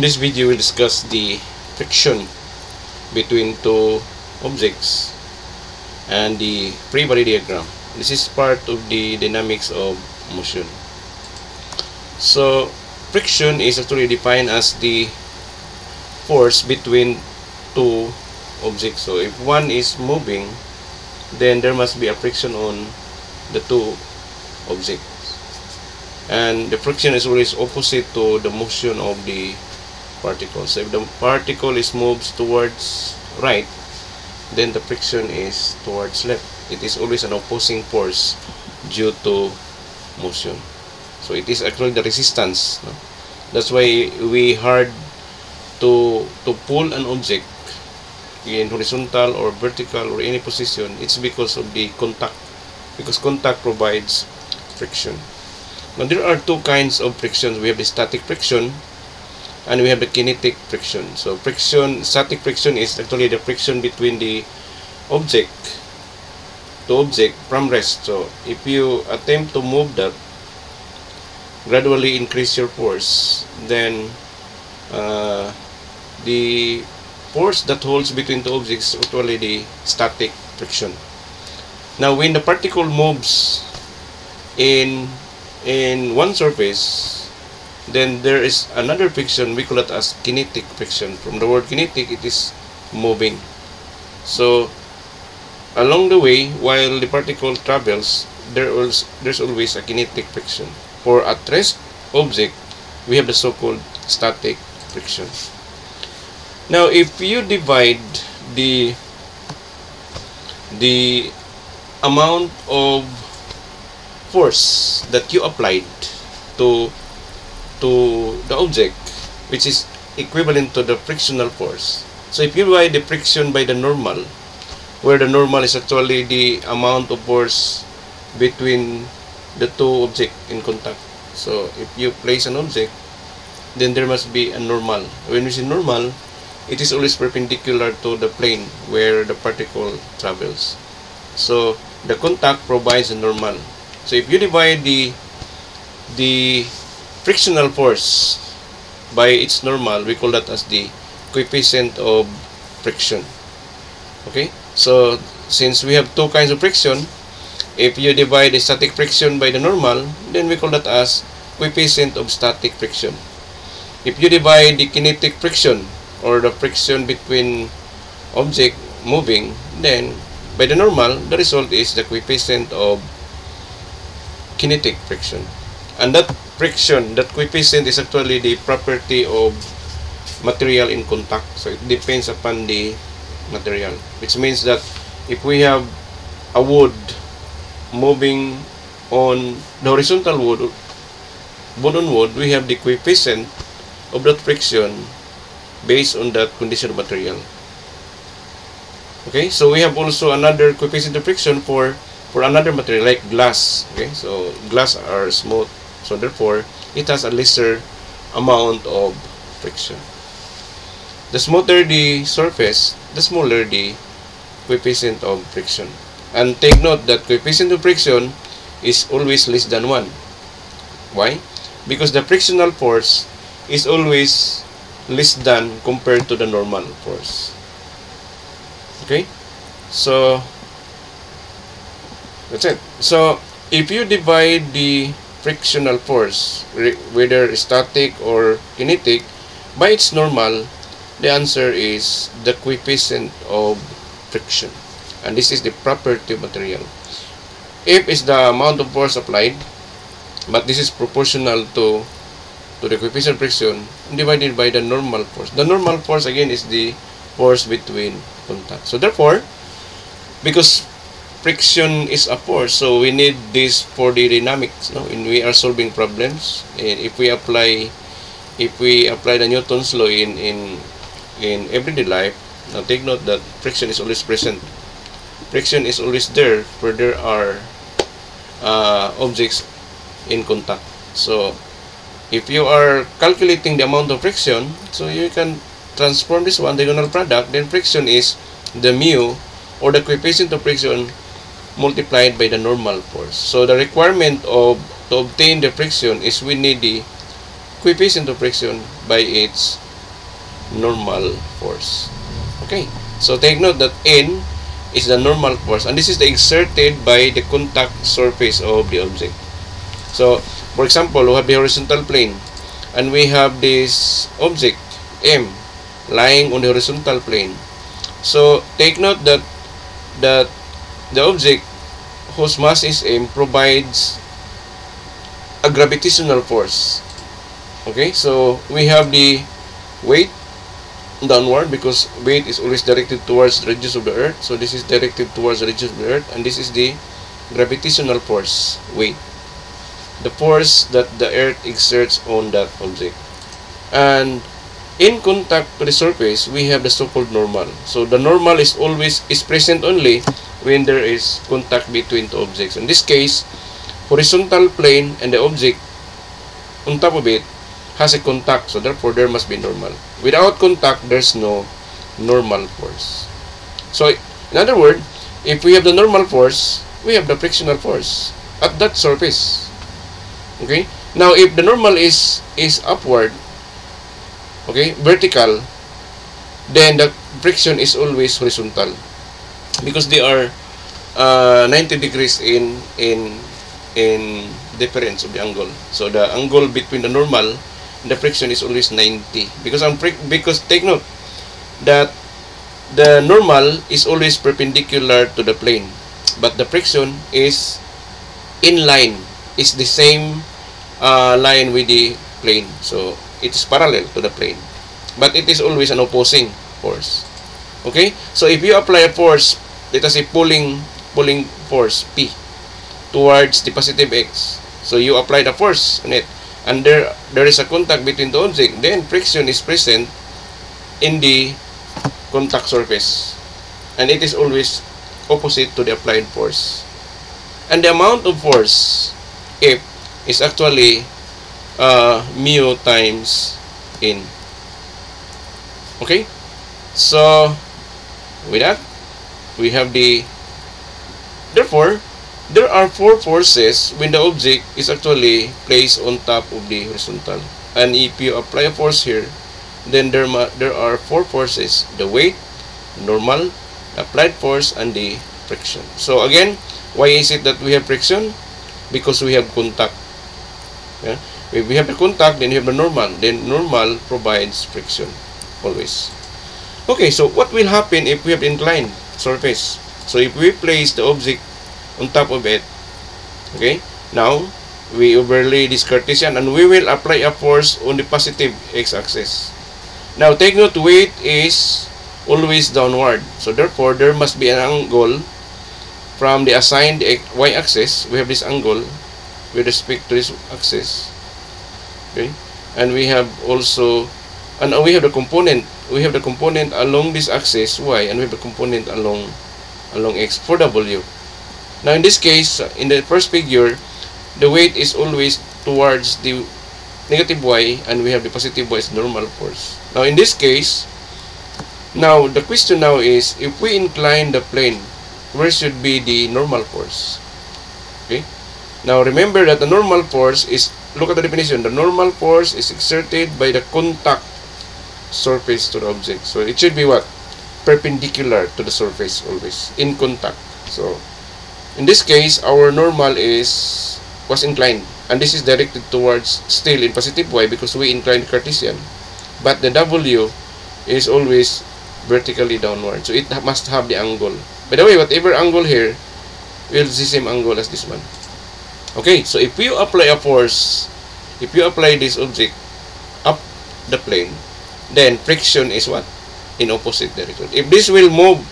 In this video, we'll discuss the friction between two objects and the free body diagram. This is part of the dynamics of motion. So, friction is actually defined as the force between two objects. So, if one is moving, then there must be a friction on the two objects. And the friction is always opposite to the motion of the particle. So if the particle is moves towards right, then the friction is towards left. It is always an opposing force due to motion. So it is actually the resistance. No? That's why we hard to to pull an object in horizontal or vertical or any position. It's because of the contact. Because contact provides friction. Now there are two kinds of frictions. We have the static friction and we have the kinetic friction. So friction, static friction is actually the friction between the object to object from rest. So if you attempt to move that, gradually increase your force, then uh, the force that holds between the objects is actually the static friction. Now when the particle moves in in one surface then there is another friction we call it as kinetic friction from the word kinetic it is moving. So along the way while the particle travels there is there's always a kinetic friction for a rest object we have the so-called static friction now if you divide the the amount of force that you applied to to the object which is equivalent to the frictional force. So if you divide the friction by the normal where the normal is actually the amount of force between the two objects in contact. So if you place an object then there must be a normal. When we say normal it is always perpendicular to the plane where the particle travels. So the contact provides a normal. So if you divide the the frictional force by its normal, we call that as the coefficient of friction. Okay? So since we have two kinds of friction, if you divide the static friction by the normal, then we call that as coefficient of static friction. If you divide the kinetic friction or the friction between object moving, then by the normal, the result is the coefficient of kinetic friction. And that friction, that coefficient is actually the property of material in contact. So it depends upon the material. Which means that if we have a wood moving on the horizontal wood, wood on wood, we have the coefficient of that friction based on that condition of material. Okay, so we have also another coefficient of friction for for another material like glass okay so glass are smooth so therefore it has a lesser amount of friction. The smoother the surface the smaller the coefficient of friction. And take note that coefficient of friction is always less than 1 why? Because the frictional force is always less than compared to the normal force. Okay? So That's it. So, if you divide the frictional force, whether static or kinetic, by its normal, the answer is the coefficient of friction. And this is the property of material. F is the amount of force applied, but this is proportional to to the coefficient friction divided by the normal force. The normal force again is the force between contact. So therefore, because friction is a force so we need this for the dynamics no? When we are solving problems and if we apply if we apply the newton's law in in in everyday life now take note that friction is always present. Friction is always there where there are uh, objects in contact. So if you are calculating the amount of friction so you can transform this one diagonal product then friction is the mu or the coefficient of friction multiplied by the normal force. So the requirement of to obtain the friction is we need the coefficient of friction by its normal force. Okay, so take note that N is the normal force and this is the exerted by the contact surface of the object. So, for example, we have the horizontal plane and we have this object M lying on the horizontal plane. So, take note that that the object whose mass is m provides a gravitational force. Okay, so we have the weight downward because weight is always directed towards the radius of the earth. So this is directed towards the radius of the earth and this is the gravitational force, weight. The force that the earth exerts on that object. And in contact to the surface, we have the so-called normal. So the normal is always is present only when there is contact between two objects. In this case, horizontal plane and the object on top of it has a contact. So therefore, there must be normal. Without contact, there's no normal force. So in other words, if we have the normal force, we have the frictional force at that surface. Okay? Now, if the normal is is upward, okay, vertical, then the friction is always horizontal because they are uh, 90 degrees in in in difference of the angle. So the angle between the normal and the friction is always 90 because I'm because take note that the normal is always perpendicular to the plane but the friction is in line is the same uh, line with the plane. So it's parallel to the plane but it is always an opposing force okay? So if you apply a force let us say pulling pulling force P towards the positive X. So you apply the force on it. And there there is a contact between the object then friction is present in the contact surface. And it is always opposite to the applied force. And the amount of force F is actually uh, mu times in okay? So with that we have the therefore there are four forces when the object is actually placed on top of the horizontal. And if you apply a force here then there there are four forces the weight normal applied force and the friction. So again why is it that we have friction? Because we have contact. Yeah? if we have the contact then you have the normal. Then normal provides friction always okay so what will happen if we have inclined surface? So if we place the object on top of it okay now we overlay this Cartesian and we will apply a force on the positive x-axis. Now take note weight is always downward. So therefore there must be an angle from the assigned y-axis. We have this angle with respect to this axis okay and we have also and we have the component we have the component along this axis y and we have the component along along x for w. Now in this case in the first figure the weight is always towards the negative y and we have the positive y as normal force. Now in this case now the question now is if we incline the plane where should be the normal force? Okay? Now remember that the normal force is look at the definition. The normal force is exerted by the contact surface to the object. So it should be what? Perpendicular to the surface always, in contact. So in this case, our normal is was inclined. And this is directed towards still in positive y because we inclined Cartesian. But the W is always vertically downward. So it must have the angle. By the way, whatever angle here will the same angle as this one. Okay, so if you apply a force, if you apply this object up the plane, then friction is what? In opposite direction. If this will move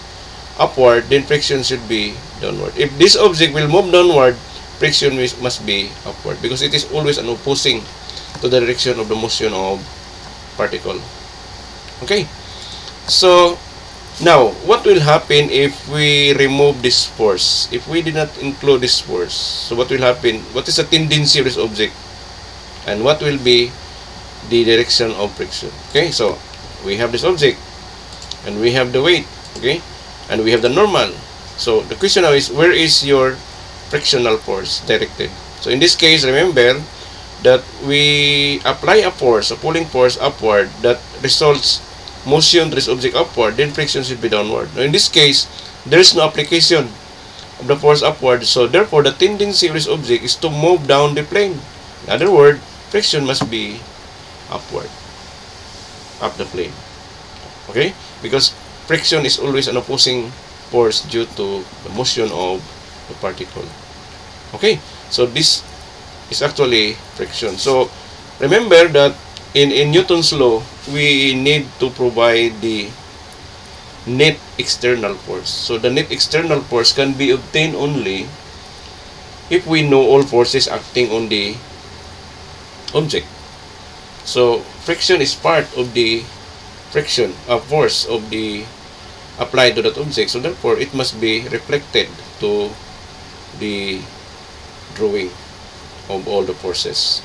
upward, then friction should be downward. If this object will move downward, friction must be upward because it is always an opposing to the direction of the motion of particle. Okay? So, now, what will happen if we remove this force? If we did not include this force, so what will happen? What is the tendency of this object? And what will be the direction of friction okay so we have this object and we have the weight okay and we have the normal so the question now is where is your frictional force directed so in this case remember that we apply a force a pulling force upward that results motion this object upward, then friction should be downward. Now in this case, there is no application of the force upward, so therefore the tendency of this object is to move down the plane. In other words, friction must be upward, up the plane. Okay? Because friction is always an opposing force due to the motion of the particle. Okay? So this is actually friction. So remember that in, in Newton's law, we need to provide the net external force. So the net external force can be obtained only if we know all forces acting on the object. So friction is part of the friction, a force of the applied to that object. So therefore, it must be reflected to the drawing of all the forces.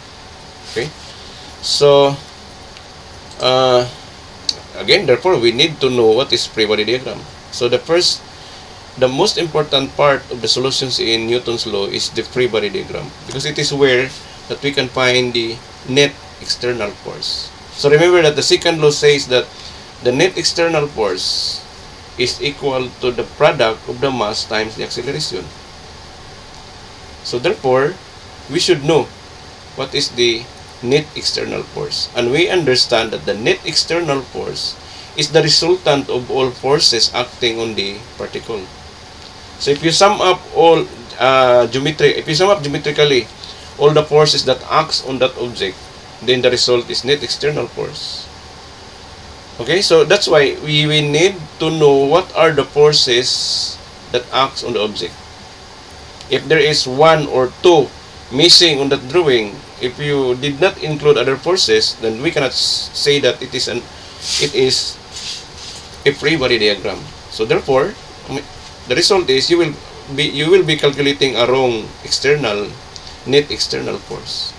Okay? So, uh, again, therefore, we need to know what is free body diagram. So the first, the most important part of the solutions in Newton's law is the free body diagram because it is where that we can find the net external force. So remember that the second law says that the net external force is equal to the product of the mass times the acceleration. So therefore, we should know what is the net external force. And we understand that the net external force is the resultant of all forces acting on the particle. So if you sum up all uh, geometry, if you sum up geometrically all the forces that acts on that object, then the result is net external force. Okay, so that's why we, we need to know what are the forces that acts on the object. If there is one or two missing on that drawing, if you did not include other forces, then we cannot say that it is an it is a free body diagram. So therefore, the result is you will be you will be calculating a wrong external net external force.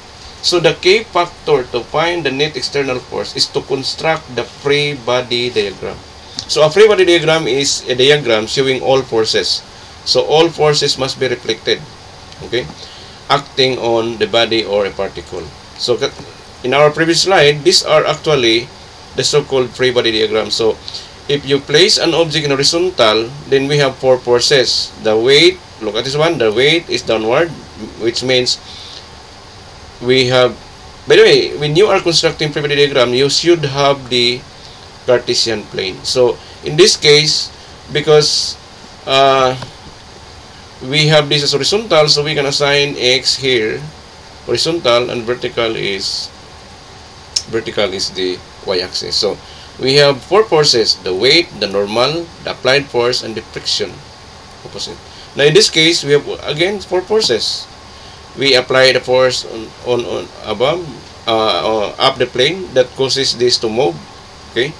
So the K factor to find the net external force is to construct the free body diagram. So a free body diagram is a diagram showing all forces. So all forces must be reflected. Okay? acting on the body or a particle. So in our previous slide, these are actually the so-called free body diagram. So if you place an object in horizontal, then we have four forces. The weight, look at this one, the weight is downward, which means we have, by the way, when you are constructing body diagram, you should have the Cartesian plane. So in this case, because uh, we have this as horizontal, so we can assign x here. Horizontal and vertical is vertical is the y-axis. So we have four forces: the weight, the normal, the applied force, and the friction. Opposite. Now in this case, we have again four forces. We apply the force on on, on above, uh, up the plane that causes this to move. Okay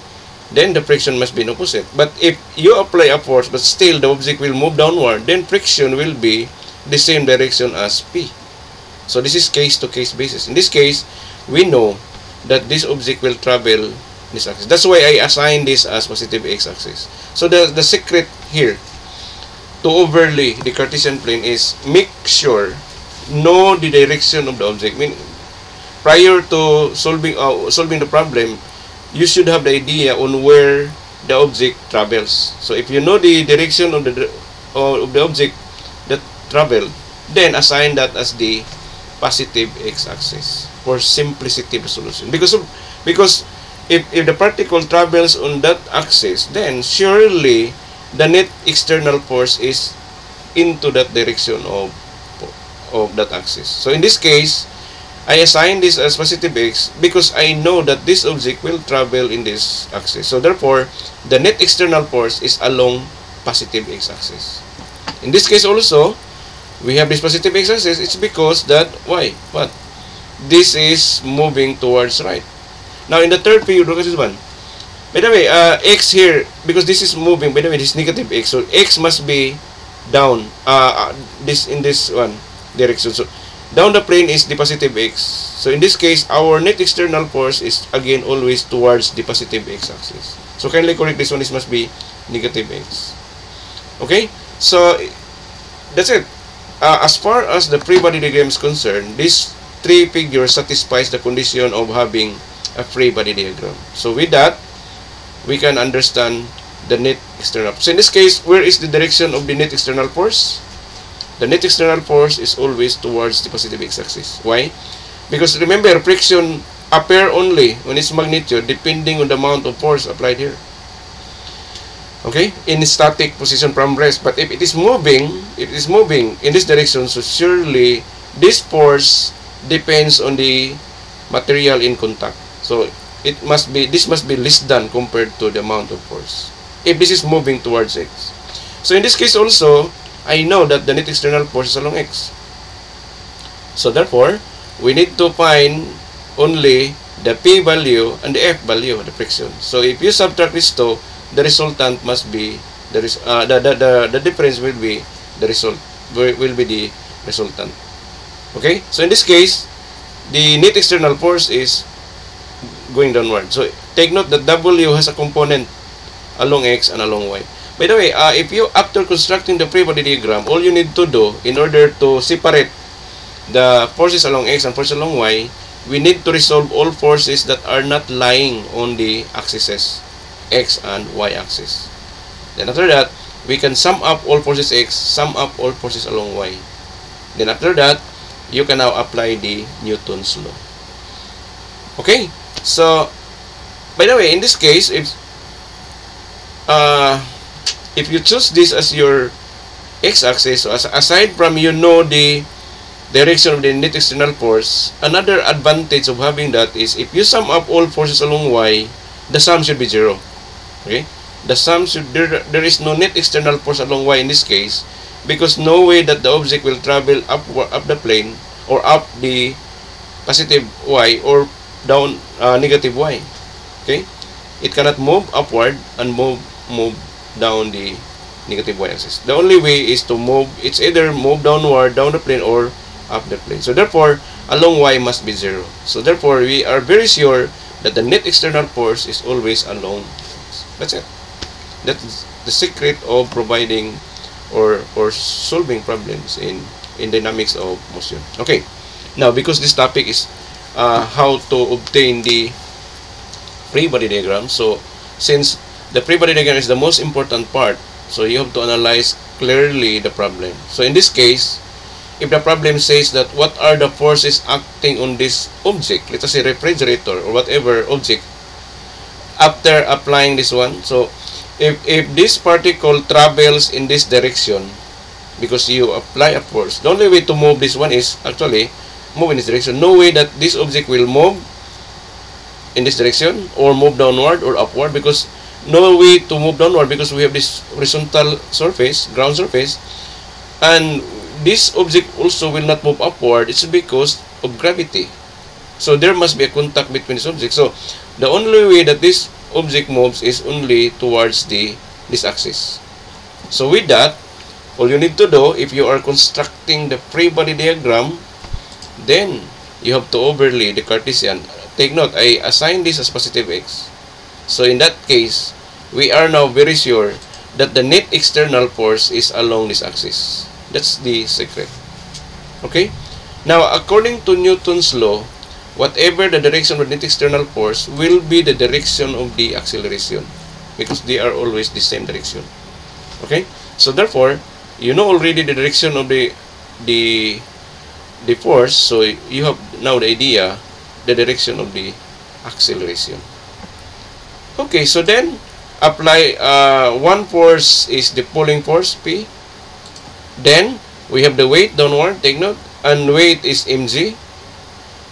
then the friction must be in opposite. But if you apply a force but still the object will move downward, then friction will be the same direction as P. So this is case-to-case -case basis. In this case, we know that this object will travel this axis. That's why I assign this as positive x-axis. So the, the secret here to overlay the Cartesian plane is make sure know the direction of the object. I mean, prior to solving uh, solving the problem, you should have the idea on where the object travels. So if you know the direction of the of the object that travel, then assign that as the positive x-axis for simplicity resolution. Because of, because if, if the particle travels on that axis, then surely the net external force is into that direction of of that axis. So in this case, I assign this as positive x because I know that this object will travel in this axis. So therefore, the net external force is along positive x-axis. In this case also, we have this positive x-axis. It's because that, why? What? This is moving towards right. Now in the third period, look at this one. By the way, uh, x here, because this is moving, by the way, this negative x. So x must be down uh, uh, this in this one direction. So down the plane is the positive x. So in this case, our net external force is again always towards the positive x-axis. So kindly correct this one. This must be negative x. Okay? So that's it. Uh, as far as the free body diagram is concerned, this three figures satisfies the condition of having a free body diagram. So with that, we can understand the net external. So in this case, where is the direction of the net external force? The net external force is always towards the positive x-axis. Why? Because remember, friction appear only when its magnitude depending on the amount of force applied here. Okay? In static position from rest. But if it is moving, it is moving in this direction, so surely this force depends on the material in contact. So it must be this must be less than compared to the amount of force if this is moving towards x. So in this case also, I know that the net external force is along x. So therefore, we need to find only the p value and the f value of the friction. So if you subtract these two, the resultant must be the uh, the, the the the difference will be the result will be the resultant. Okay? So in this case, the net external force is going downward. So take note that W has a component along X and along Y. By the way, uh, if you, after constructing the free body diagram, all you need to do in order to separate the forces along X and forces along Y, we need to resolve all forces that are not lying on the axes X and Y axis. Then after that, we can sum up all forces X, sum up all forces along Y. Then after that, you can now apply the Newton's law. Okay, so by the way, in this case, if uh, if you choose this as your x-axis, so as, aside from you know the direction of the net external force, another advantage of having that is if you sum up all forces along y, the sum should be zero. Okay? The sum should, there, there is no net external force along y in this case because no way that the object will travel up, up the plane or up the positive y or down uh, negative y. Okay? It cannot move upward and move move down the negative y-axis. The only way is to move, it's either move downward, down the plane, or up the plane. So therefore, along y must be 0. So therefore, we are very sure that the net external force is always along. That's it. That's the secret of providing or, or solving problems in, in dynamics of motion. Okay. Now, because this topic is uh, how to obtain the free body diagram, so since the diagram is the most important part. So you have to analyze clearly the problem. So in this case, if the problem says that what are the forces acting on this object, let us say refrigerator or whatever object, after applying this one, so if, if this particle travels in this direction, because you apply a force, the only way to move this one is actually move in this direction. No way that this object will move in this direction or move downward or upward because no way to move downward because we have this horizontal surface, ground surface, and this object also will not move upward. It's because of gravity. So there must be a contact between this object. So the only way that this object moves is only towards the this axis. So with that, all you need to do if you are constructing the free body diagram, then you have to overlay the Cartesian. Take note, I assign this as positive x. So in that case, we are now very sure that the net external force is along this axis. That's the secret. Okay? Now, according to Newton's law, whatever the direction of the net external force will be the direction of the acceleration because they are always the same direction. Okay? So therefore, you know already the direction of the the the force, so you have now the idea the direction of the acceleration. Okay, so then apply uh, one force is the pulling force P. Then we have the weight downward, take note, and weight is mg.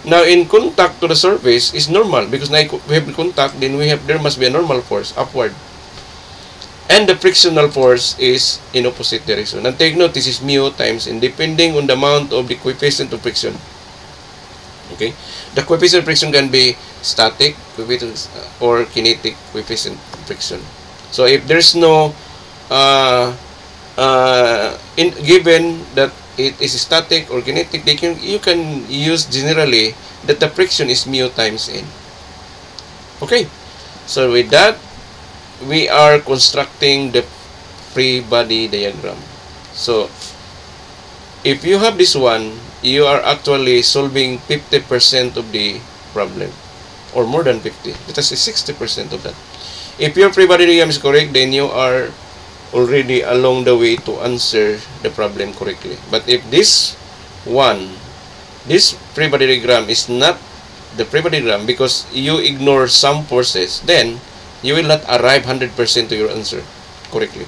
Now in contact to the surface is normal because now we have contact, then we have there must be a normal force upward. And the frictional force is in opposite direction. And take note, this is mu times and depending on the amount of the coefficient of friction. Okay, the coefficient friction can be static coefficient or kinetic coefficient friction. So if there's no uh, uh, in, given that it is static or kinetic, they can you can use generally that the friction is mu times n. Okay, so with that, we are constructing the free body diagram. So if you have this one, you are actually solving 50% of the problem or more than 50. Let us say 60% of that. if your diagram is correct, then you are already along the way to answer the problem correctly. But if this one, this diagram is not the diagram because you ignore some forces, then you will not arrive 100% to your answer correctly.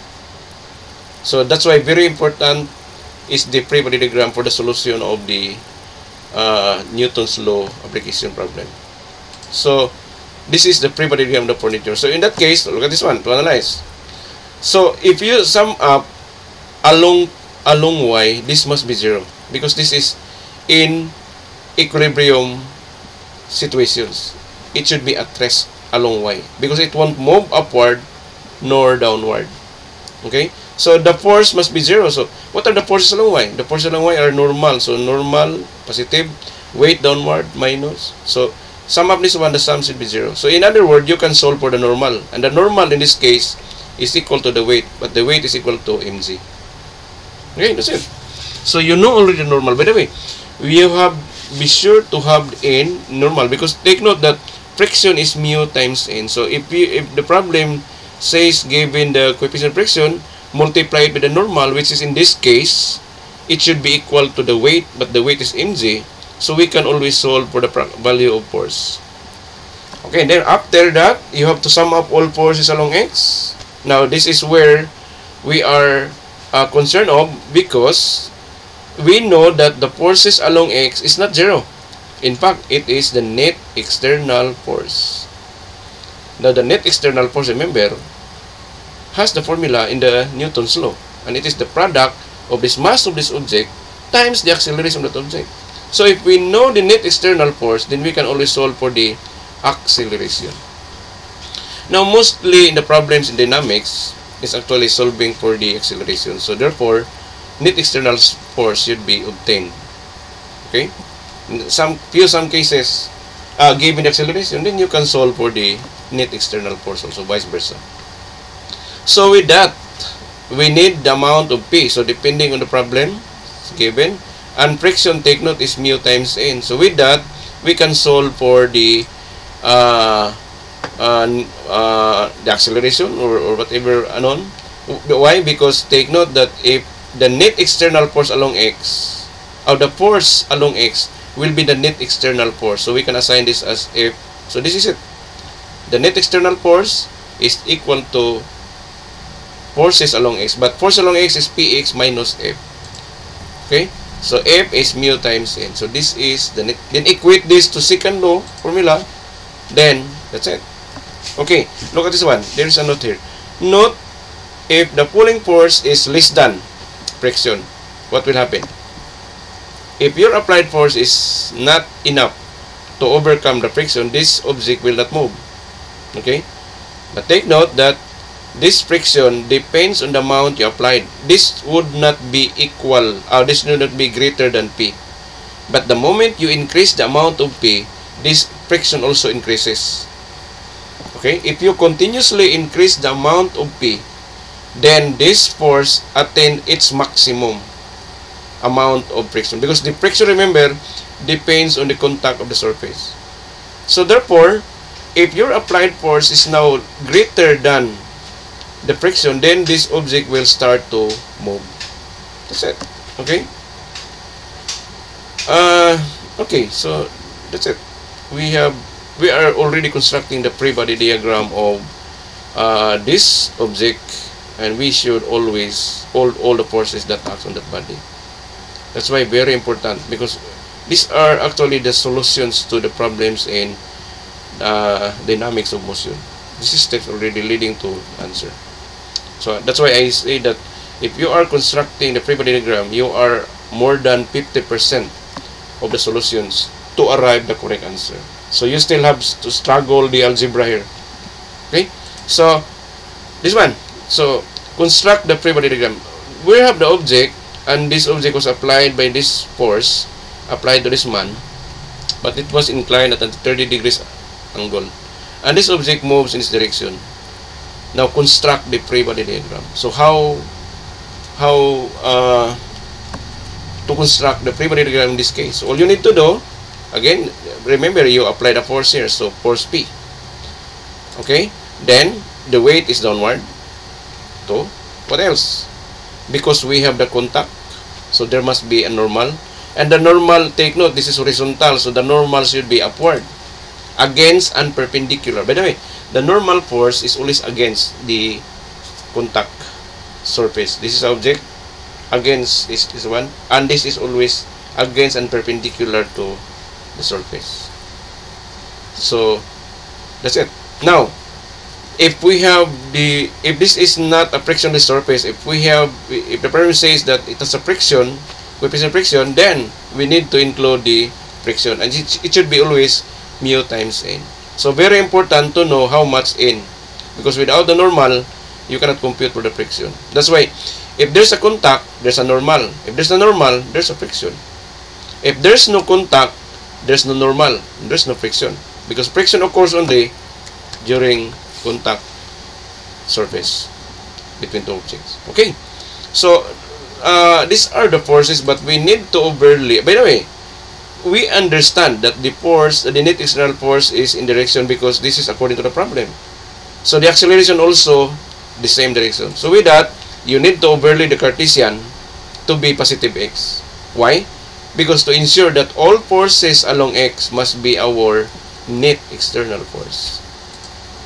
So that's why very important is the body diagram for the solution of the uh, Newton's law application problem. So this is the body diagram of the furniture. So in that case, look at this one to analyze. So if you sum up along along y, this must be zero because this is in equilibrium situations. It should be at rest along y because it won't move upward nor downward. Okay? So the force must be zero. So what are the forces along y? The forces along y are normal. So normal, positive, weight downward, minus. So sum up this one, the sum should be zero. So in other words, you can solve for the normal. And the normal in this case is equal to the weight. But the weight is equal to mg. Okay, that's it. So you know already the normal. By the way, we have be sure to have n normal because take note that friction is mu times n. So if you if the problem says given the coefficient friction, multiply it with the normal, which is in this case, it should be equal to the weight, but the weight is mg. So we can always solve for the value of force. Okay, then after that, you have to sum up all forces along x. Now, this is where we are uh, concerned of because we know that the forces along x is not zero. In fact, it is the net external force. Now, the net external force, remember, has the formula in the Newton's law. And it is the product of this mass of this object times the acceleration of that object. So if we know the net external force, then we can always solve for the acceleration. Now, mostly in the problems in dynamics, is actually solving for the acceleration. So therefore, net external force should be obtained. Okay? In some few some cases, uh, given the acceleration, then you can solve for the net external force also, vice versa. So with that, we need the amount of P. So depending on the problem given, and friction, take note, is mu times n. So with that, we can solve for the uh, uh, uh, the acceleration or, or whatever anon. Why? Because take note that if the net external force along x, or the force along x, will be the net external force. So we can assign this as F. So this is it. The net external force is equal to forces along x. But force along x is px minus f. Okay? So f is mu times n. So this is the. Then equate this to second law formula. Then that's it. Okay, look at this one. There's a note here. Note if the pulling force is less than friction, what will happen? If your applied force is not enough to overcome the friction, this object will not move. Okay? But take note that this friction depends on the amount you applied. This would not be equal, uh, this would not be greater than P. But the moment you increase the amount of P, this friction also increases. Okay, if you continuously increase the amount of P, then this force attain its maximum amount of friction. Because the friction, remember, depends on the contact of the surface. So therefore, if your applied force is now greater than the friction, then this object will start to move. That's it. Okay? Uh, okay, so that's it. We have we are already constructing the free body diagram of uh, this object and we should always hold all the forces that act on that body. That's why very important because these are actually the solutions to the problems in uh, dynamics of motion. This is steps already leading to answer. So that's why I say that if you are constructing the free body diagram, you are more than 50% of the solutions to arrive the correct answer. So you still have to struggle the algebra here. Okay? So, this one. So, construct the free body diagram. We have the object, and this object was applied by this force, applied to this man, but it was inclined at a 30 degrees angle. And this object moves in this direction. Now construct the free body diagram. So how how uh, to construct the free body diagram in this case? All you need to do, again, remember you apply the force here, so force P. Okay, then the weight is downward. 2. What else? Because we have the contact, so there must be a normal. And the normal, take note, this is horizontal, so the normal should be upward. Against and perpendicular. By the way, the normal force is always against the contact surface. This is object, against is, is one, and this is always against and perpendicular to the surface. So, that's it. Now, if we have the, if this is not a frictionless surface, if we have, if the problem says that it has a friction, coefficient friction, then we need to include the friction. And it, it should be always mu times n. So, very important to know how much in Because without the normal, you cannot compute for the friction. That's why, if there's a contact, there's a normal. If there's a normal, there's a friction. If there's no contact, there's no normal, there's no friction. Because friction occurs only during contact surface between two objects. Okay? So, uh, these are the forces, but we need to overlay. By the way, we understand that the force, the net external force is in direction because this is according to the problem. So, the acceleration also the same direction. So, with that, you need to overlay the Cartesian to be positive x. Why? Because to ensure that all forces along x must be our net external force.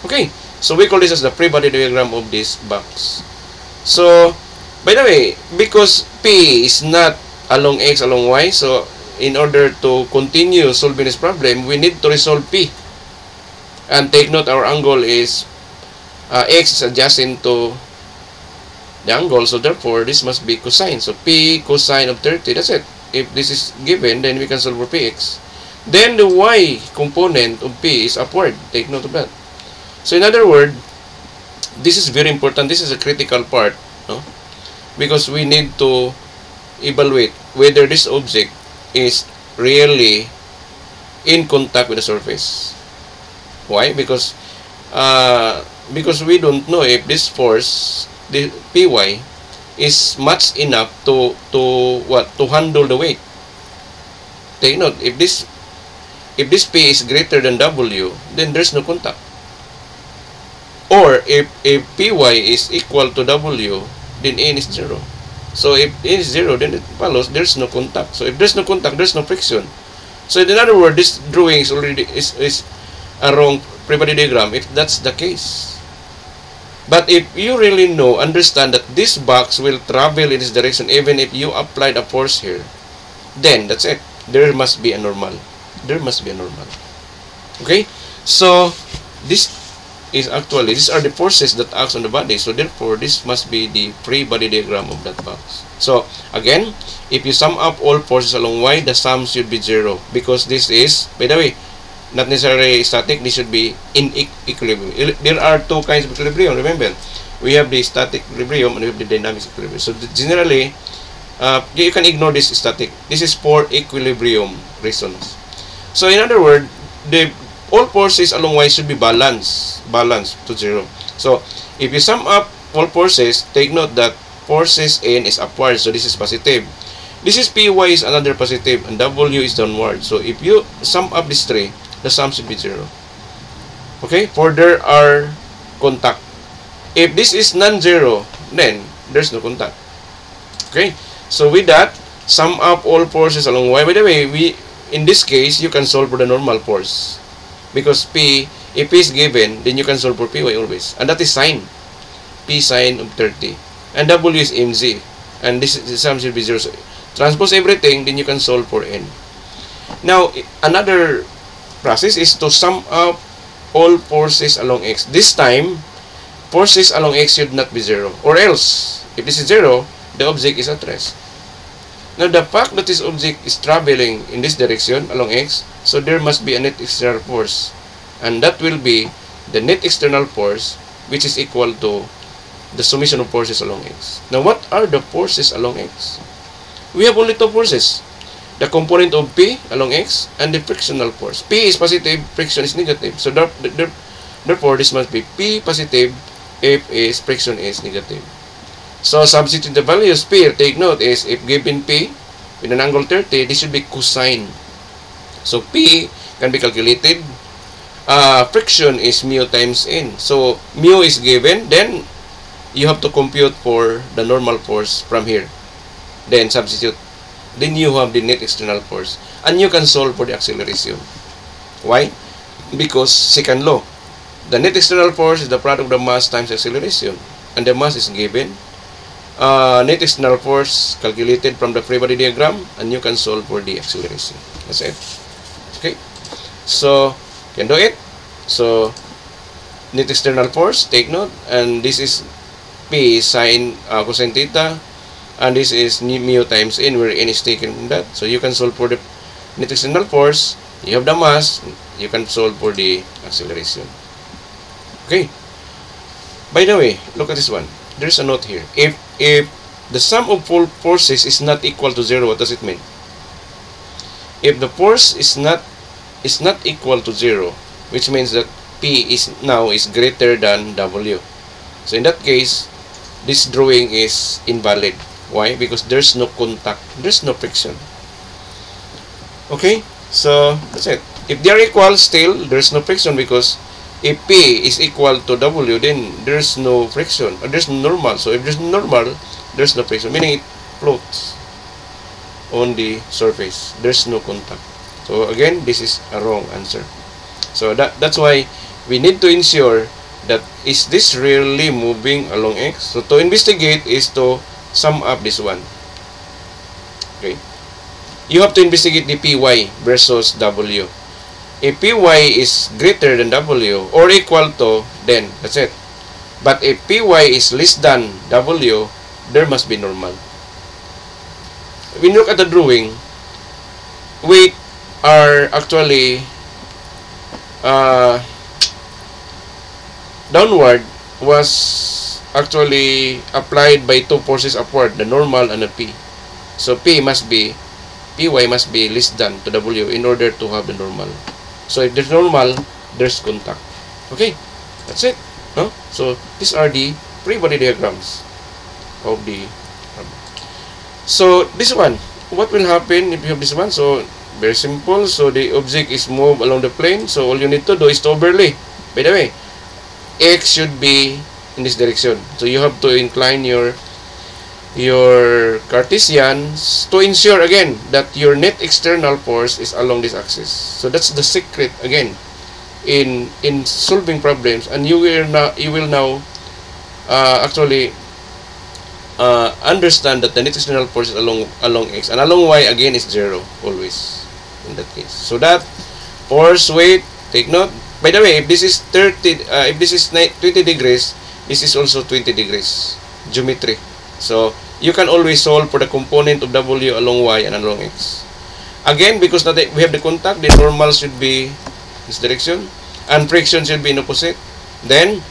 Okay, so we call this as the free body diagram of this box. So, by the way, because P is not along X, along Y, so in order to continue solving this problem, we need to resolve P. And take note, our angle is uh, X is adjacent to the angle, so therefore, this must be cosine. So, P cosine of 30, that's it. If this is given, then we can solve for Px. Then the y component of p is upward. Take note of that. So in other words, this is very important. This is a critical part, no? Because we need to evaluate whether this object is really in contact with the surface. Why? Because uh, because we don't know if this force, the Py, is much enough to to what to handle the weight. Take note if this if this P is greater than W, then there's no contact. Or if, if Py is equal to W, then N is 0. So if N is 0, then it follows there's no contact. So if there's no contact, there's no friction. So in other words, this drawing is already is, is a wrong body diagram if that's the case. But if you really know, understand that this box will travel in this direction even if you applied a force here, then that's it. There must be a normal there must be a normal. Okay? So, this is actually, these are the forces that acts on the body. So, therefore, this must be the free body diagram of that box. So, again, if you sum up all forces along y, the sum should be zero. Because this is, by the way, not necessarily static, this should be in equilibrium. There are two kinds of equilibrium, remember. We have the static equilibrium and we have the dynamic equilibrium. So, generally, uh, you can ignore this static. This is for equilibrium reasons. So in other words, the all forces along y should be balanced, balanced to zero. So if you sum up all forces, take note that forces n is upward, so this is positive. This is py is another positive, and w is downward. So if you sum up these three, the sum should be zero. Okay, for there are contact. If this is non-zero, then there's no contact. Okay, so with that, sum up all forces along y. By the way, we in this case, you can solve for the normal force. Because P, if P is given, then you can solve for Py always. And that is sine. P sine of 30. And W is mz. And this, this sum should be 0. So transpose everything, then you can solve for n. Now, another process is to sum up all forces along x. This time, forces along x should not be 0. Or else, if this is 0, the object is at rest. Now, the fact that this object is traveling in this direction along x, so there must be a net external force. And that will be the net external force, which is equal to the summation of forces along x. Now, what are the forces along x? We have only two forces. The component of P along x and the frictional force. P is positive, friction is negative. So, therefore, this must be P positive if is friction is negative. So, substitute the values P, take note, is if given P with an angle 30, this should be cosine. So, P can be calculated uh, friction is mu times n. So, mu is given, then you have to compute for the normal force from here. Then, substitute. Then you have the net external force. And you can solve for the acceleration. Why? Because second law. The net external force is the product of the mass times acceleration. And the mass is given. Uh, net external force calculated from the free body diagram. And you can solve for the acceleration. That's it. Okay. So, can do it. So, net external force, take note. And this is P sine uh, cosine theta. And this is mu times n where n is taken from that. So, you can solve for the net external force. You have the mass. You can solve for the acceleration. Okay. By the way, look at this one. There's a note here. If if the sum of all forces is not equal to zero, what does it mean? If the force is not is not equal to zero, which means that P is now is greater than W. So in that case, this drawing is invalid. Why? Because there's no contact, there's no friction. Okay, so that's it. If they are equal, still there's no friction because if P is equal to W, then there's no friction, or there's normal. So if there's normal, there's no friction, meaning it floats on the surface. There's no contact. So again, this is a wrong answer. So that that's why we need to ensure that is this really moving along X? So to investigate is to sum up this one. Okay. You have to investigate the PY versus W. If PY is greater than W or equal to, then that's it. But if PY is less than W, there must be normal. When you look at the drawing, weight are actually uh, downward was actually applied by two forces upward, the normal and the P. So P must be, Py must be less than to W in order to have the normal. So if there's normal, there's contact. Okay, that's it. Huh? So these are the free body diagrams of the so this one what will happen if you have this one so very simple so the object is moved along the plane so all you need to do is to overlay by the way x should be in this direction so you have to incline your your Cartesian to ensure again that your net external force is along this axis. So that's the secret again in in solving problems. And you will now you will now uh, actually uh, understand that the net external force is along along x. And along y again is zero always in that case. So that force weight take note. By the way if this is 30 uh, if this is 20 degrees this is also 20 degrees geometry. So you can always solve for the component of w along y and along x. Again because we have the contact the normal should be this direction and friction should be in opposite. Then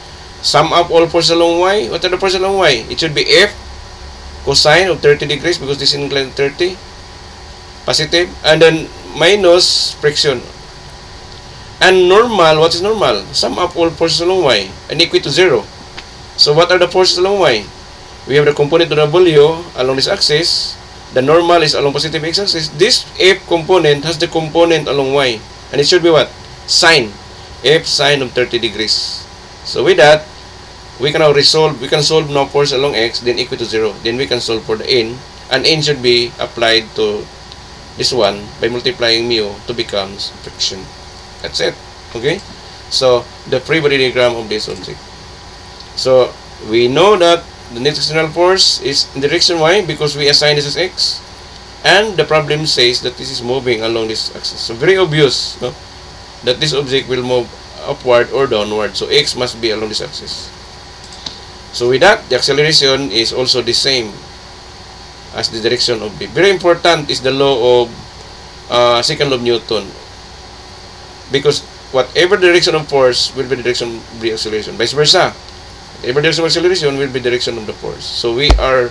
sum up all forces along y what are the forces along y? It should be f cosine of 30 degrees because this is inclined 30 positive and then minus friction. And normal what is normal? Sum up all forces along y and equal to zero. So what are the forces along y we have the component of w along this axis the normal is along positive x-axis this f component has the component along y and it should be what sine f sine of 30 degrees so with that we can now resolve, we can solve now force along x, then equal to 0. Then we can solve for the n, and n should be applied to this one by multiplying mu to becomes friction. That's it. Okay? So, the free body diagram of this object. So, we know that the net external force is in the direction y because we assign this as x. And the problem says that this is moving along this axis. So, very obvious no? that this object will move upward or downward. So, x must be along this axis. So with that, the acceleration is also the same as the direction of the. Very important is the law of uh, second law of Newton. Because whatever direction of force will be the direction of the acceleration. Vice versa. Of acceleration will be direction of the force. So we are,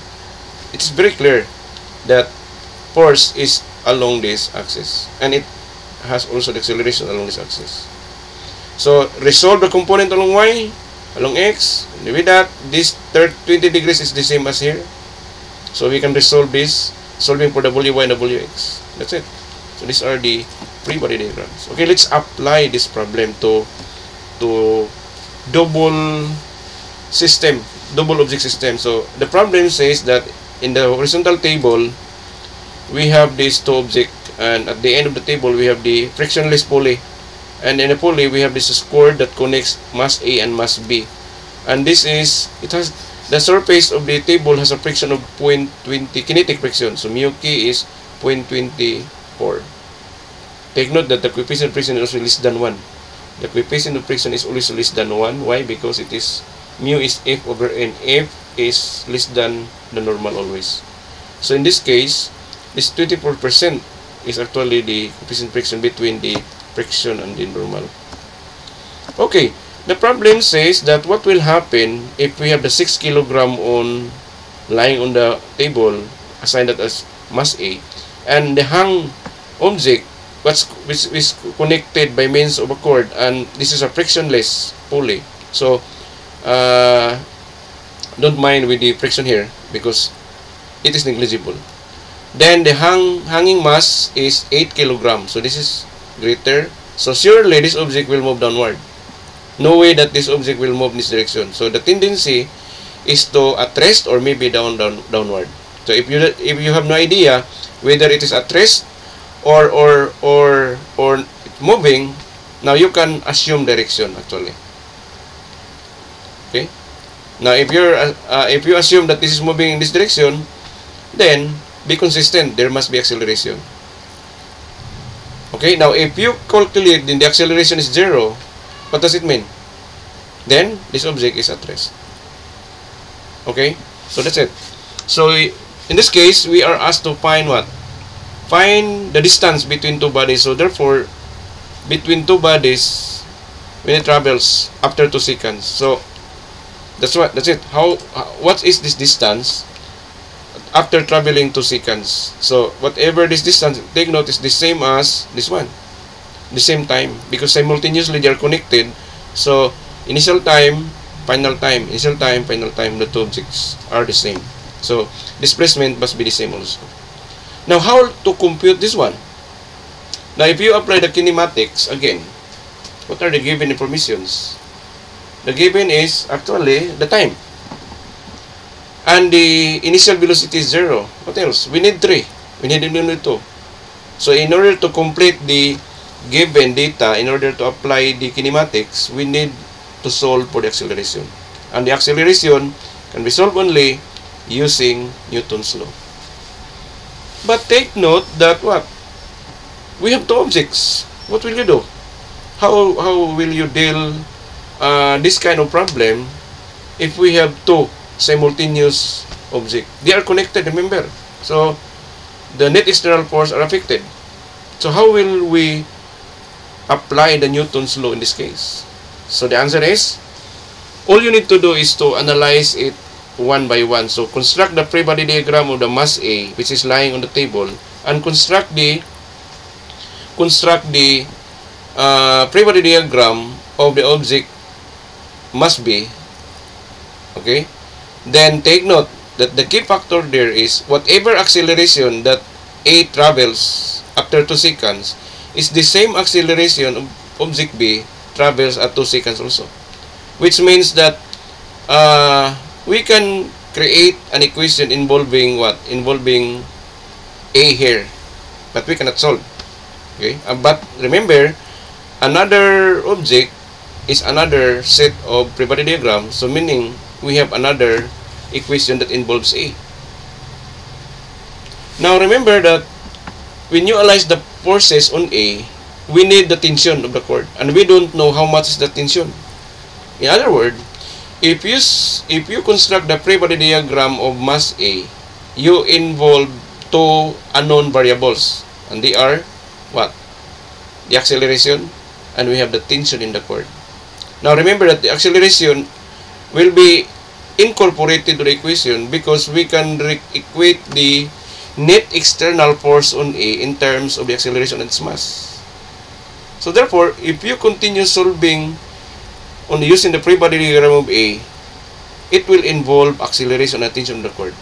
it's very clear that force is along this axis. And it has also the acceleration along this axis. So resolve the component along y along x. And with that, this 20 degrees is the same as here. So we can resolve this, solving for wy and wx. That's it. So these are the free body diagrams. Okay, let's apply this problem to to double system, double object system. So the problem says that in the horizontal table, we have these two object and at the end of the table we have the frictionless pulley and in a pulley we have this cord that connects mass A and mass B. And this is it has the surface of the table has a friction of 0.20 kinetic friction. So mu k is 0.24 take note that the coefficient of friction is also less than 1 the coefficient of friction is always less than 1 why? Because it is mu is f over n. F is less than the normal always. So in this case this 24% is actually the coefficient friction between the friction and the normal. Okay the problem says that what will happen if we have the 6 kilogram on lying on the table assigned that as mass A and the hang object what's, which is connected by means of a cord and this is a frictionless pulley. So uh, don't mind with the friction here because it is negligible then the hang, hanging mass is 8 kilograms so this is greater so surely this object will move downward no way that this object will move in this direction. So the tendency is to at rest or maybe down, down, downward. So if you if you have no idea whether it is at rest or or or or moving, now you can assume direction actually. Okay. Now if you're uh, uh, if you assume that this is moving in this direction, then be consistent. There must be acceleration. Okay. Now if you calculate then the acceleration is zero, what does it mean? Then, this object is at rest. Okay? So, that's it. So, in this case, we are asked to find what? Find the distance between two bodies. So, therefore, between two bodies, when it travels after 2 seconds. So, that's what that's it. How, what is this distance after traveling 2 seconds? So, whatever this distance, take note, is the same as this one. The same time because simultaneously they are connected. So initial time final time initial time final time the two objects are the same. So displacement must be the same also. Now how to compute this one? Now if you apply the kinematics again what are the given informations the given is actually the time and the initial velocity is zero what else we need three we need only two so in order to complete the given data, in order to apply the kinematics, we need to solve for the acceleration. And the acceleration can be solved only using Newton's law. But take note that what? We have two objects. What will you do? How, how will you deal uh, this kind of problem if we have two simultaneous objects? They are connected, remember? So, the net external force are affected. So, how will we apply the Newton's law in this case? So the answer is, all you need to do is to analyze it one by one. So construct the free body diagram of the mass A, which is lying on the table, and construct the construct the uh, free body diagram of the object mass B Okay. Then take note that the key factor there is whatever acceleration that A travels after 2 seconds is the same acceleration of object B travels at 2 seconds also. Which means that uh, we can create an equation involving what? Involving A here. But we cannot solve. Okay? Uh, but remember, another object is another set of body diagram. So meaning, we have another equation that involves A. Now remember that when you analyze the forces on A, we need the tension of the cord. And we don't know how much is the tension. In other words, if you, if you construct the free body diagram of mass A, you involve two unknown variables. And they are what? The acceleration and we have the tension in the cord. Now remember that the acceleration will be incorporated to the equation because we can equate the net external force on A in terms of the acceleration and its mass. So therefore, if you continue solving on using the free body diagram of A, it will involve acceleration and tension of the cord.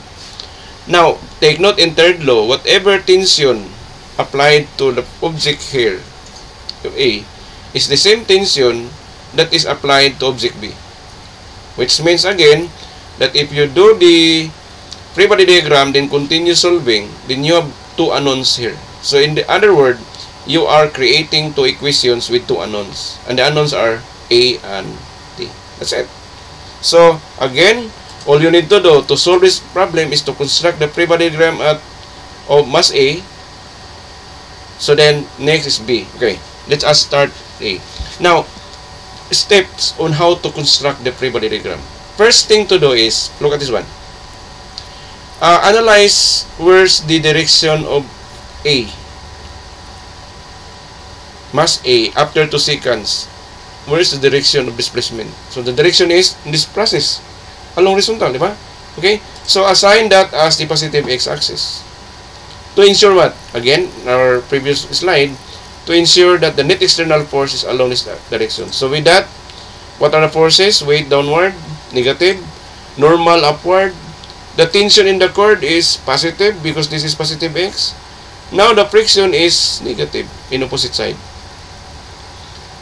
Now, take note in third law, whatever tension applied to the object here, of A, is the same tension that is applied to object B. Which means again, that if you do the free body diagram, then continue solving, then you have two unknowns here. So in the other word, you are creating two equations with two unknowns. And the unknowns are A and T. That's it. So, again, all you need to do to solve this problem is to construct the free body diagram at of mass A. So then, next is B. Okay, let us start A. Now, steps on how to construct the free body diagram. First thing to do is, look at this one. Uh, analyze where's the direction of A. Mass A after 2 seconds. Where is the direction of displacement? So the direction is in this process. Along horizontal, di ba? Okay? So assign that as the positive x-axis. To ensure what? Again, our previous slide, to ensure that the net external force is along this direction. So with that, what are the forces? Weight downward, negative, normal upward. The tension in the cord is positive because this is positive x. Now the friction is negative in opposite side.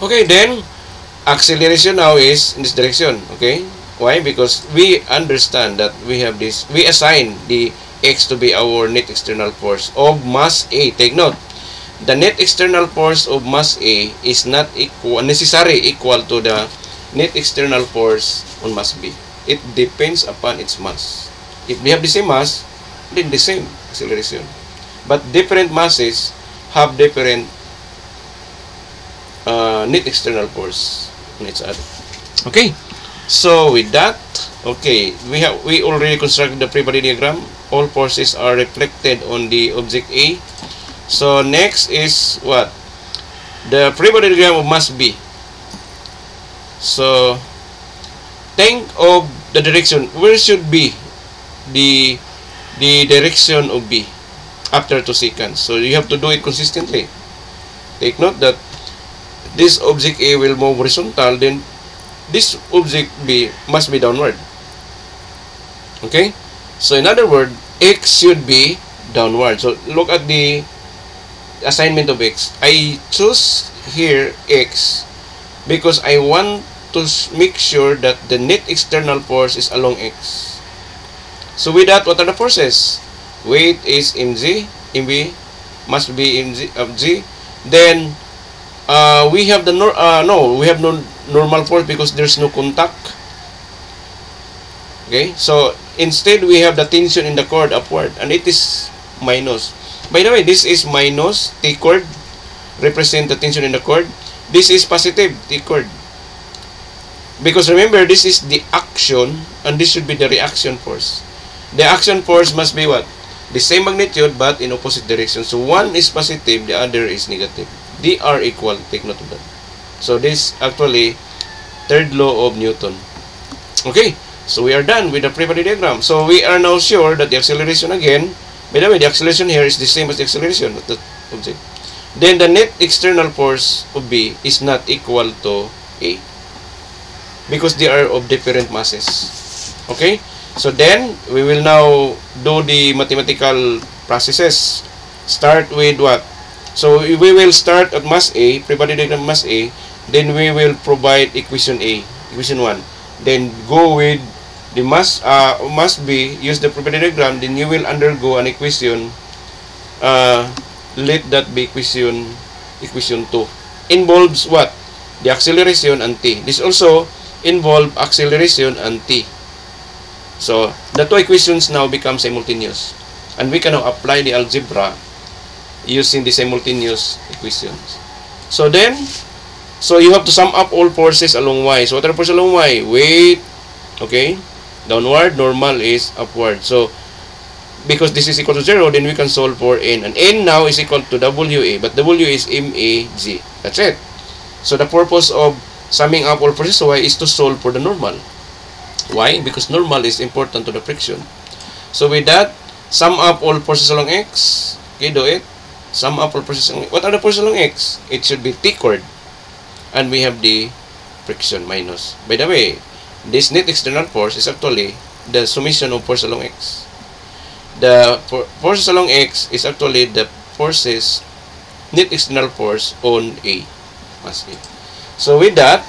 Okay, then acceleration now is in this direction okay why because we understand that we have this we assign the x to be our net external force of mass a take note the net external force of mass a is not equal necessary equal to the net external force on mass b it depends upon its mass if we have the same mass then the same acceleration but different masses have different uh, net external force on each other. Okay. So with that, okay, we have we already constructed the free body diagram. All forces are reflected on the object A. So next is what? The free body diagram must be. So think of the direction. Where should be the the direction of B after 2 seconds. So you have to do it consistently. Take note that this object A will move horizontal, then this object B must be downward. Okay? So in other words, X should be downward. So look at the assignment of X. I choose here X because I want to make sure that the net external force is along X. So with that, what are the forces? Weight is mg, mv must be mg of g. Then uh, we have the nor uh, no we have no normal force because there's no contact okay so instead we have the tension in the cord upward and it is minus by the way this is minus t cord represent the tension in the cord this is positive t cord because remember this is the action and this should be the reaction force. The action force must be what? The same magnitude but in opposite direction. So one is positive the other is negative. They are equal take note of that. So this actually third law of Newton. Okay so we are done with the free body diagram. So we are now sure that the acceleration again by the way the acceleration here is the same as the acceleration of the object. Then the net external force of B is not equal to A because they are of different masses. Okay? So then we will now do the mathematical processes. Start with what? So we will start at mass A, free-body diagram mass A, then we will provide equation A, equation 1. Then go with the mass uh, mass B, use the free-body diagram, then you will undergo an equation uh, let that be equation equation 2. Involves what? The acceleration and t. This also involve acceleration and t. So, the two equations now become simultaneous. And we can now apply the algebra using the simultaneous equations. So then, so you have to sum up all forces along y. So what are forces along y? Weight, okay, downward, normal is upward. So because this is equal to 0, then we can solve for n. And n now is equal to WA, but W is MAG. That's it. So the purpose of summing up all forces y is to solve for the normal. Why? Because normal is important to the friction. So with that, sum up all forces along x. Okay, do it sum up all forces along What are the forces along X? It should be T cord. And we have the friction minus. By the way, this net external force is actually the summation of force along X. The for, forces along X is actually the forces net external force on A. Mass A. So with that,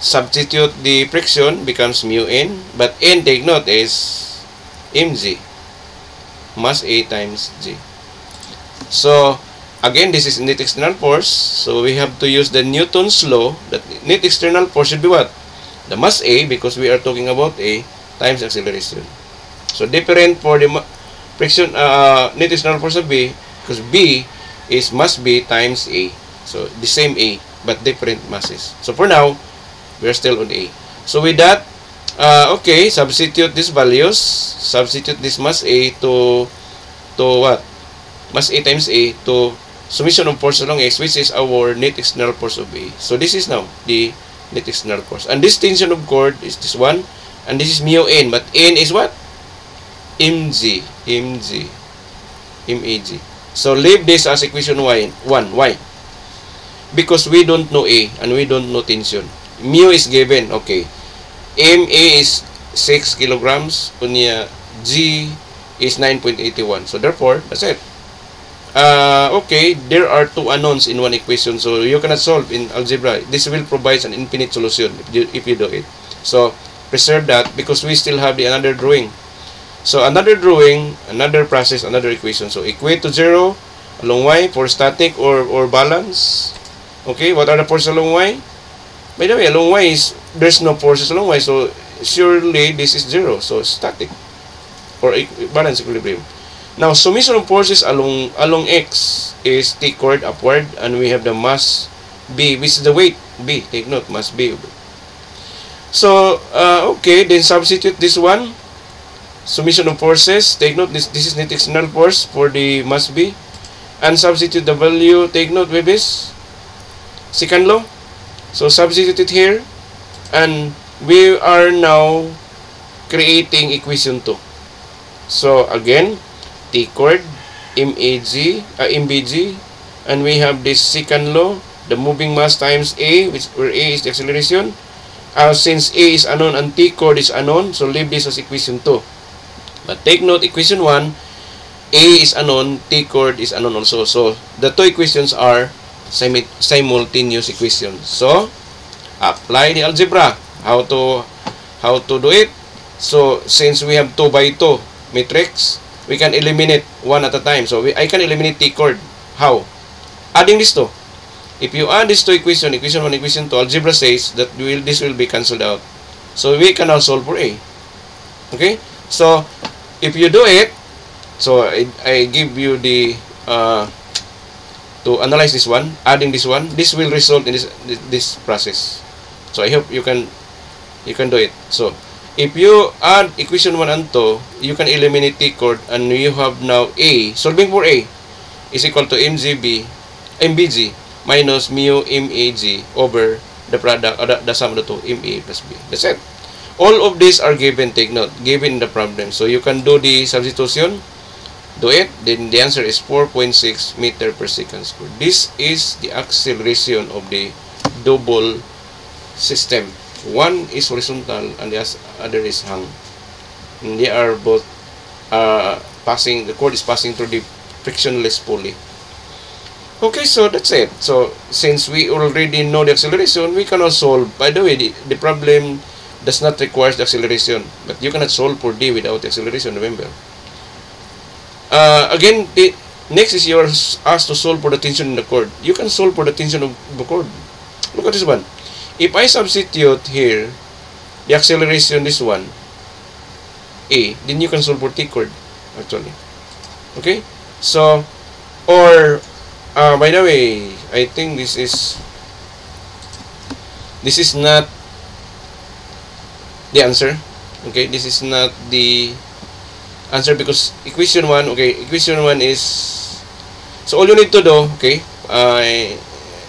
substitute the friction becomes mu n but n take note is mg mass a times g so again this is net external force so we have to use the newton's law that net external force should be what the mass a because we are talking about a times acceleration so different for the friction uh, net external force of b because b is mass b times a so the same a but different masses so for now we are still on A. So with that, uh, okay, substitute these values, substitute this mass A to, to what? Mass A times A to summation of force along X, which is our net external force of A. So this is now the external force. And this tension of cord is this one, and this is mu N, but N is what? mg, mg, mag. So leave this as equation y, 1. Why? Because we don't know A and we don't know tension mu is given okay ma is 6 kilograms kunya g is 9.81 so therefore that's it uh, okay there are two unknowns in one equation so you cannot solve in algebra. This will provide an infinite solution if you, if you do it. So preserve that because we still have the another drawing. So another drawing another process another equation. So equate to zero along y for static or or balance. Okay what are the forces along y? By the way, along y is, there's no forces along y, so surely this is zero, so static or balance equilibrium. Now, summation forces along along x is t chord upward, and we have the mass b, which is the weight b. Take note, mass b. So, uh, okay, then substitute this one. Summation of forces. Take note, this, this is net external force for the mass b. And substitute the value. Take note with this. Second law. So substitute it here and we are now creating equation 2. So again, T cord, MAG, uh, MBG, and we have this second law, the moving mass times A, which where A is the acceleration. Uh, since A is unknown and T cord is unknown, so leave this as equation 2. But take note, equation 1, A is unknown, T cord is unknown also. So the two equations are simultaneous equations. So, apply the algebra. How to how to do it? So, since we have 2 by 2 matrix, we can eliminate one at a time. So, we, I can eliminate T cord. How? Adding this two. If you add this to equation, equation 1, equation 2, algebra says that will, this will be cancelled out. So, we can now solve for A. Okay? So, if you do it, so I, I give you the uh, to analyze this one, adding this one, this will result in this this process. So I hope you can you can do it. So if you add equation 1 and 2, you can eliminate T chord and you have now A, solving for A is equal to MGB, MBG minus mu MAG over the product, uh, the, the sum of the two, MA plus B. That's it. All of these are given, take note, given the problem. So you can do the substitution do it, then the answer is 4.6 meter per second squared. This is the acceleration of the double system. One is horizontal and the other is hung. And they are both uh, passing, the cord is passing through the frictionless pulley. Okay, so that's it. So, since we already know the acceleration, we cannot solve. By the way, the, the problem does not require the acceleration. But you cannot solve for D without the acceleration, remember. Uh, again, the, next is you're asked to solve for the tension in the cord. You can solve for the tension of the cord. Look at this one. If I substitute here the acceleration this one, A, then you can solve for T chord, actually. Okay? So, or, uh, by the way, I think this is, this is not the answer. Okay? This is not the answer because equation 1, okay, equation 1 is, so all you need to do, okay, I,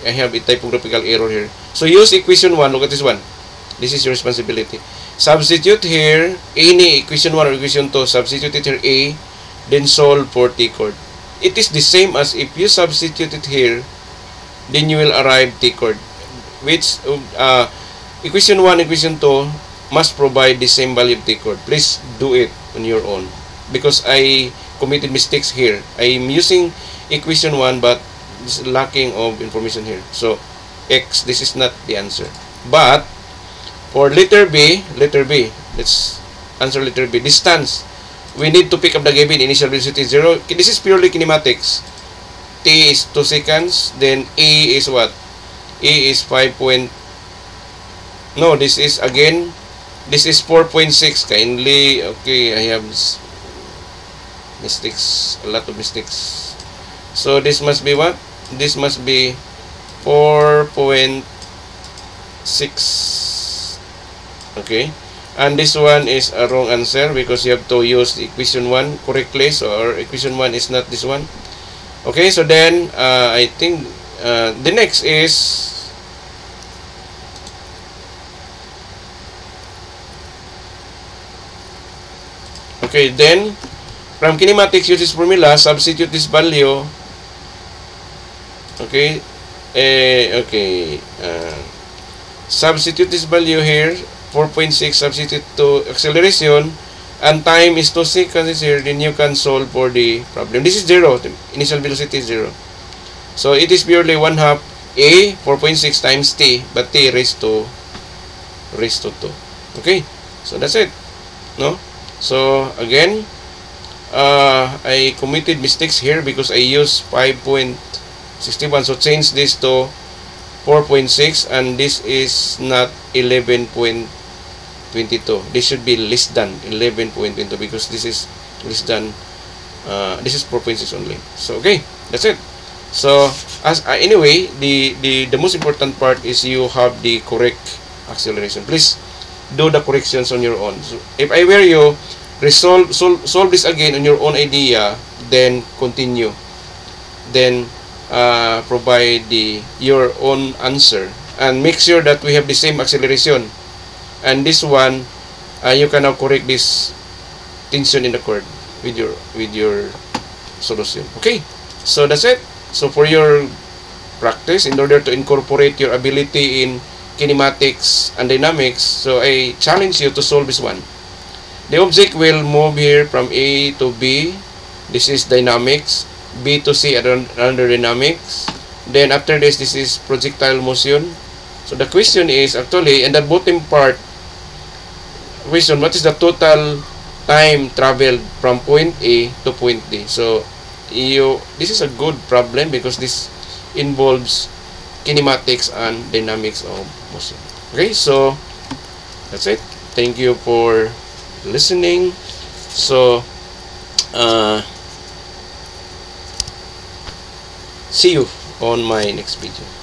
I have a typographical error here. So use equation 1, look at this one. This is your responsibility. Substitute here, any equation 1 or equation 2, substitute it here A, then solve for T chord. It is the same as if you substitute it here, then you will arrive T chord. Which, uh, equation 1, equation 2 must provide the same value of T chord. Please do it on your own because I committed mistakes here. I'm using equation 1 but lacking of information here. So, x, this is not the answer. But, For letter B, letter B, let's answer letter B. Distance. We need to pick up the given initial velocity 0. This is purely kinematics. T is 2 seconds. Then E is what? E is 5 point... No, this is again... This is 4.6. Kindly, okay, I have mistakes. A lot of mistakes. So, this must be what? This must be 4.6 okay. And this one is a wrong answer because you have to use equation 1 correctly. So our equation 1 is not this one. Okay so then uh, I think uh, the next is okay then from kinematics use this formula substitute this value okay eh, okay. Uh, substitute this value here 4.6 substitute to acceleration and time is 2 seconds here then you can solve for the problem. This is 0 the initial velocity is 0 so it is purely 1 half a 4.6 times t but t raised to raised to 2 okay? So that's it. No? So again uh, I committed mistakes here because I used 5.61 so change this to 4.6 and this is not 11.22 this should be less than 11.22 because this is less than uh, this is 4.6 only. So okay that's it. So as uh, anyway the, the the most important part is you have the correct acceleration. Please do the corrections on your own. So if I were you resolve solve, solve this again on your own idea then continue. Then uh, provide the your own answer and make sure that we have the same acceleration. And this one uh, you can now correct this tension in the cord with your with your solution. Okay so that's it. So for your practice in order to incorporate your ability in kinematics and dynamics so I challenge you to solve this one. The object will move here from A to B. This is dynamics B to C under dynamics. Then after this, this is projectile motion. So the question is actually in the bottom part question, what is the total time traveled from point A to point D? So you this is a good problem because this involves kinematics and dynamics of motion. Okay, so that's it. Thank you for listening. So uh, see you on my next video